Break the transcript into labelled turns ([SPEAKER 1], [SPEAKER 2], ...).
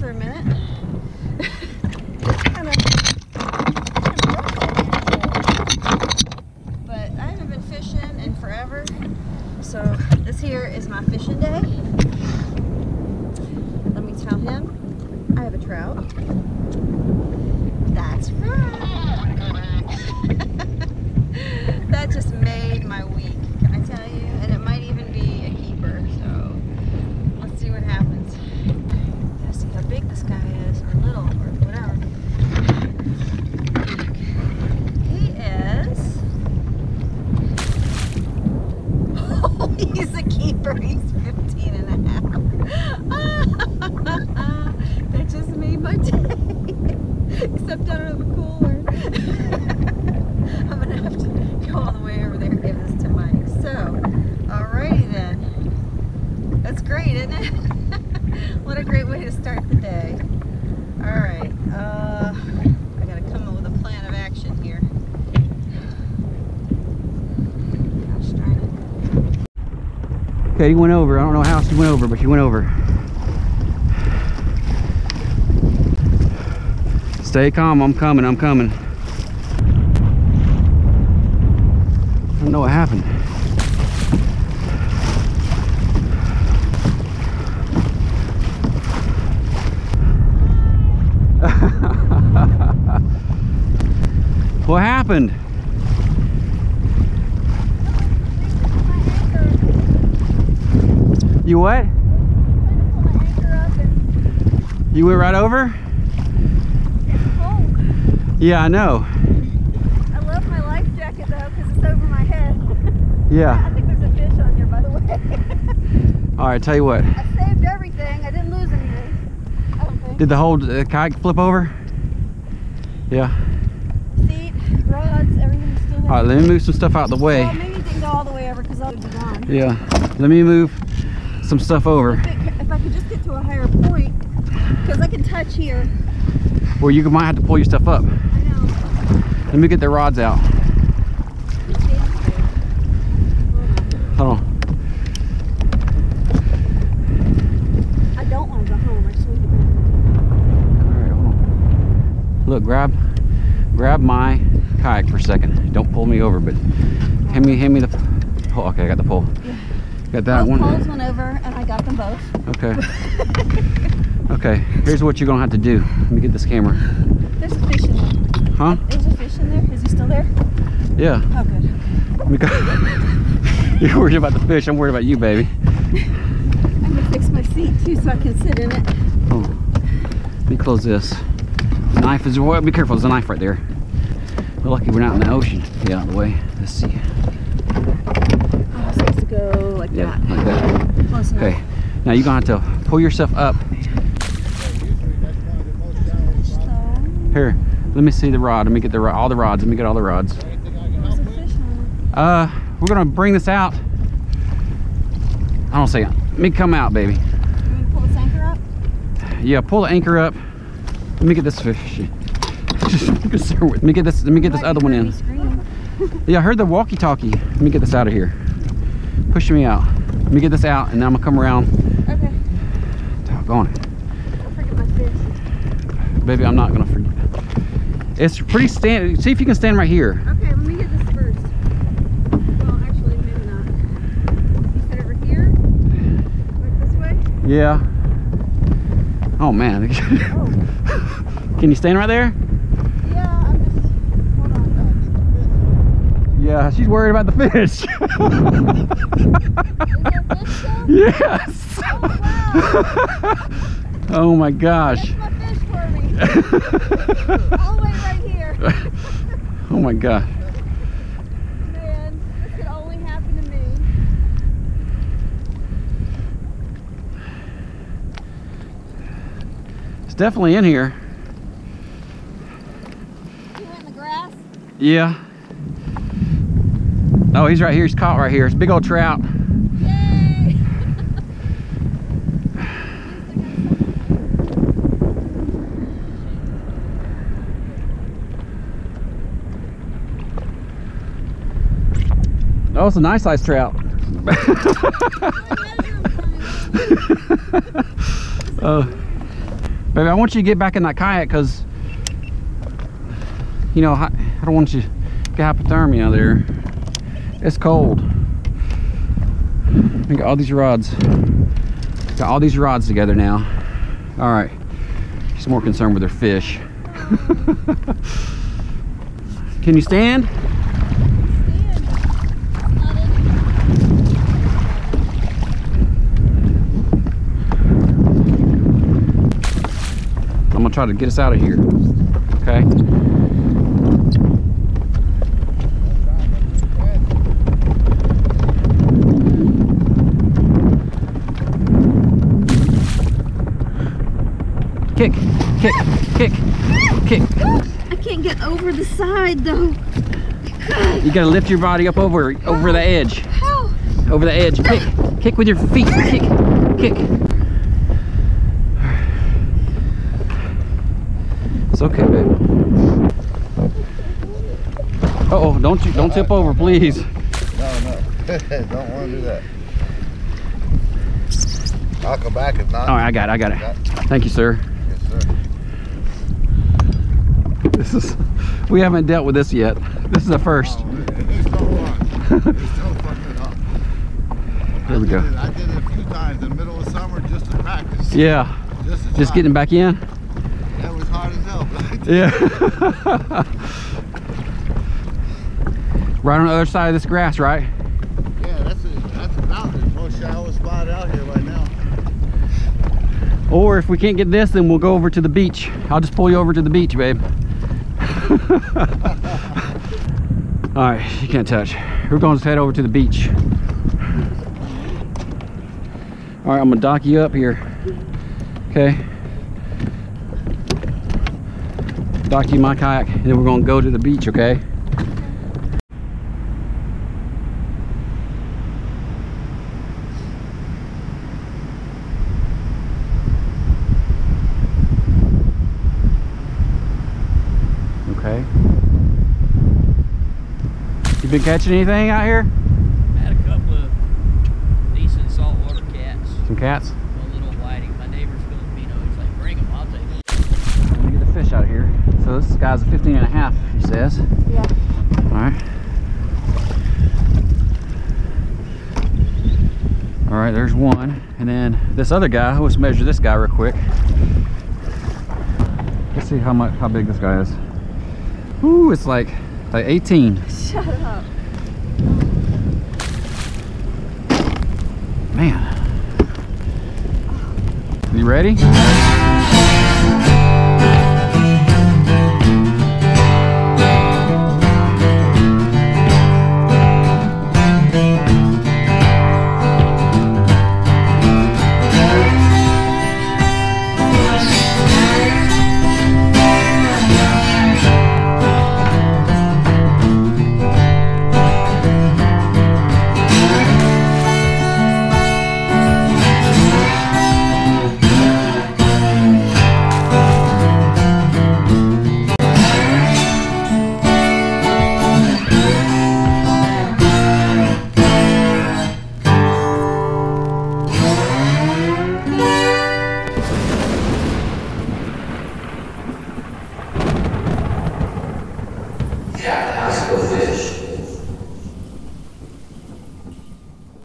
[SPEAKER 1] for a minute. Kinda- but I haven't been fishing in forever. So this here is my fishing day. Let me tell him I have a trout. That's right. that just made my week, can I tell you? And it might even be a keeper, so let's see what happens. Gotta see how big this guy is, or little, or whatever. He is. Oh, he's a keeper. He's 15 and a half. that just made my day. Except out of the cooler. I'm gonna have to go all the way over there and give this to Mike. So, alrighty then. That's great, isn't it? What a great way to start the day. Alright, uh, I gotta come up with a plan of action here. Gosh.
[SPEAKER 2] Katie went over. I don't know how she went over, but she went over. Stay calm. I'm coming. I'm coming. I don't know what happened. What happened? You what? You went right over? Yeah, I know.
[SPEAKER 1] I love my life jacket though because it's over my head.
[SPEAKER 2] Yeah.
[SPEAKER 1] I think there's a fish on here by the way.
[SPEAKER 2] All right, tell you what.
[SPEAKER 1] I saved everything. I didn't lose anything. I don't think.
[SPEAKER 2] Did the whole uh, kayak flip over? Yeah.
[SPEAKER 1] Seat, rods, everything's still there.
[SPEAKER 2] All right, let me move some stuff out the way.
[SPEAKER 1] Well, maybe go all the way over because I would be gone.
[SPEAKER 2] Yeah. Let me move some stuff over
[SPEAKER 1] If, it, if I could just get to a higher point, because I can touch here.
[SPEAKER 2] where you might have to pull your stuff up.
[SPEAKER 1] I know.
[SPEAKER 2] Let me get the rods out.
[SPEAKER 1] Hold on. I don't want to go home. I just want to get.
[SPEAKER 2] All right, hold on. Look, grab, grab my kayak for a second. Don't pull me over, but hand me, hand me the. Oh, okay, I got the pole. Yeah. Got that
[SPEAKER 1] Both
[SPEAKER 2] one.
[SPEAKER 1] poles went over, and I got them both.
[SPEAKER 2] Okay. Okay. Here's what you're gonna have to do. Let me get this camera.
[SPEAKER 1] There's a fish in there.
[SPEAKER 2] Huh?
[SPEAKER 1] There's a fish in there. Is he still there?
[SPEAKER 2] Yeah.
[SPEAKER 1] Oh, good.
[SPEAKER 2] Let me go. You're worried about the fish. I'm worried about you, baby.
[SPEAKER 1] I'm gonna fix my seat too, so I can sit in it.
[SPEAKER 2] Oh. Let me close this. Knife is. Well, be careful. There's a knife right there. We're lucky we're not in the ocean. Get out of the way. Let's see.
[SPEAKER 1] Oh, supposed to go like
[SPEAKER 2] Yeah,
[SPEAKER 1] that.
[SPEAKER 2] like that.
[SPEAKER 1] Close enough.
[SPEAKER 2] Okay. Now you're gonna have to pull yourself up. Here. Let me see the rod. Let me get the all the rods. Let me get all the rods.
[SPEAKER 1] there's a fish on
[SPEAKER 2] Uh, we're gonna bring this out. I don't see it. Let me come out, baby.
[SPEAKER 1] You want to pull this anchor up?
[SPEAKER 2] Yeah, pull the anchor up. Let me get this fish. Concerned Let me get this. Let me get this other one in. Yeah, I heard the walkie-talkie. Let me get this out of here. Push me out. Let me get this out, and then I'm gonna come around.
[SPEAKER 1] Okay.
[SPEAKER 2] Doggone it,
[SPEAKER 1] I'll forget my fish.
[SPEAKER 2] baby. I'm not gonna forget. It's pretty stand. See if you can stand right here.
[SPEAKER 1] Okay, let me get this first. Well, actually, maybe not. You said over here? Like this way?
[SPEAKER 2] Yeah. Oh man.
[SPEAKER 1] Oh.
[SPEAKER 2] can you stand right there?
[SPEAKER 1] Yeah, I'm just. Hold on.
[SPEAKER 2] Yeah, she's worried about the fish.
[SPEAKER 1] Is there fish still?
[SPEAKER 2] yes.
[SPEAKER 1] Oh, wow.
[SPEAKER 2] oh my gosh.
[SPEAKER 1] My fish for me. All the way right here.
[SPEAKER 2] oh my god.
[SPEAKER 1] Man, this could only happen to me.
[SPEAKER 2] It's definitely in here.
[SPEAKER 1] He in the grass.
[SPEAKER 2] Yeah. Oh, he's right here. He's caught right here. It's a big old trout.
[SPEAKER 1] Yay!
[SPEAKER 2] Oh, it's a nice sized trout. uh, baby, I want you to get back in that kayak because, you know, I, I don't want you to get hypothermia there. It's cold. I got all these rods. Got all these rods together now. All right. She's more concerned with her fish. Can you stand? I'm gonna try to get us out of here. Okay. Kick, kick, kick, kick.
[SPEAKER 1] I can't get over the side though.
[SPEAKER 2] You gotta lift your body up over over the edge.
[SPEAKER 1] How?
[SPEAKER 2] Over the edge. Kick. Kick with your feet. Kick. Kick. It's okay, babe. Uh oh, don't you don't tip over, please.
[SPEAKER 3] No, no. Don't want to do that. I'll come back if not.
[SPEAKER 2] All right, I got it, I got it. Thank you, sir.
[SPEAKER 3] Sir.
[SPEAKER 2] This is we haven't dealt with this yet. This is the first.
[SPEAKER 3] Oh, there's no one. There's no fucking up.
[SPEAKER 2] Here we go.
[SPEAKER 3] it- I did it a few times in the middle of summer just to practice.
[SPEAKER 2] Yeah.
[SPEAKER 3] Just, to
[SPEAKER 2] Just getting back in?
[SPEAKER 3] That was hard as hell. but
[SPEAKER 2] Yeah. right on the other side of this grass, right?
[SPEAKER 3] Yeah, that's, a, that's about the most shallow spot out here right now.
[SPEAKER 2] Or if we can't get this, then we'll go over to the beach. I'll just pull you over to the beach, babe. All right, you can't touch. We're going to head over to the beach. All right, I'm gonna dock you up here. Okay. Dock you my kayak, and then we're gonna go to the beach, okay? Okay. You been catching anything out here?
[SPEAKER 4] Had a couple of decent saltwater cats.
[SPEAKER 2] Some cats?
[SPEAKER 4] A little whiting. My neighbor's Filipino. He's like, bring them. I'll take them.
[SPEAKER 2] Let me get the fish out of here. So this guy's a 15 and a half, he says.
[SPEAKER 1] Yeah.
[SPEAKER 2] All right. All right, there's one. And then this other guy, let's measure this guy real quick. Let's see how much, how big this guy is. Ooh, it's like, like 18.
[SPEAKER 1] Shut up.
[SPEAKER 2] Man. You ready?